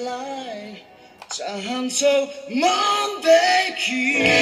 lie. Time so Monday key.